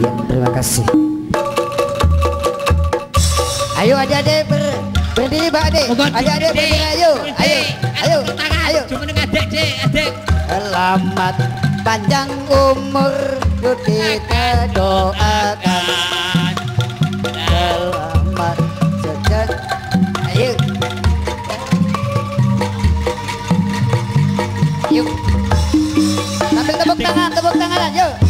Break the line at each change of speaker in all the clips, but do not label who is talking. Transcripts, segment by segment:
Ya, terima kasih. Ayo aja deh ber berdiri Pak Ade. Ayo aja berdiri ayo. Ayo. Ayo. Ayo.
Cuma dengan adik, adik.
Selamat panjang umur kita doakan. Selamat sejahtera. Ayo. Yuk. Sambil tepuk tangan, tepuk tangan, yuk.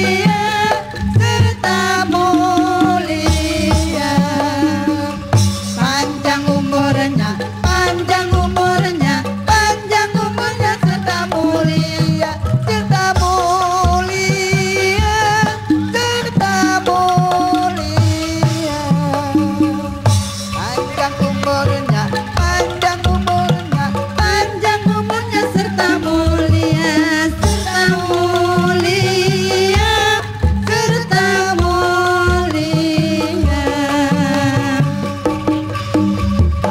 Yeah.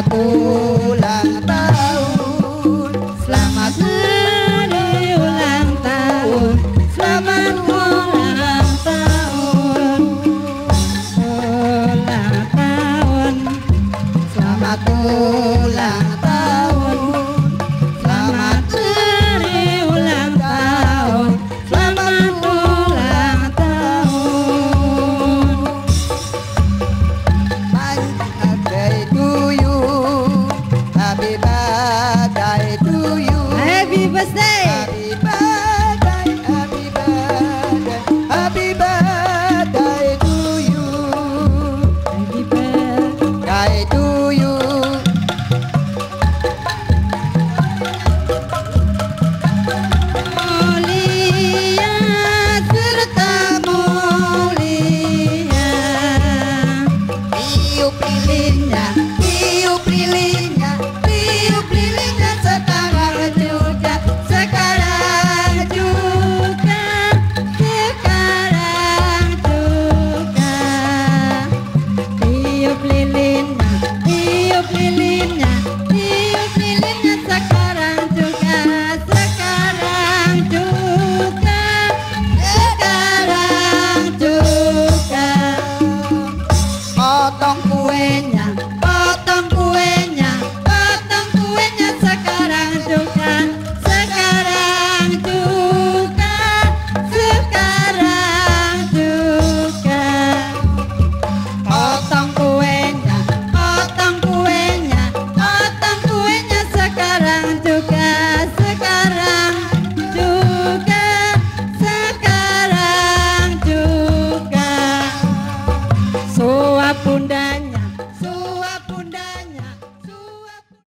Satu